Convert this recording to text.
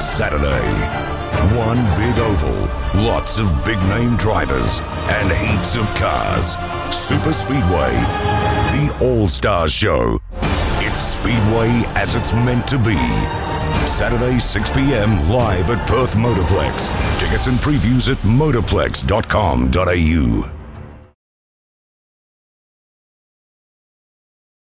Saturday. One big oval, lots of big name drivers, and heaps of cars. Super Speedway, the All Stars Show. It's Speedway as it's meant to be. Saturday, 6 p.m., live at Perth Motorplex. Tickets and previews at motorplex.com.au.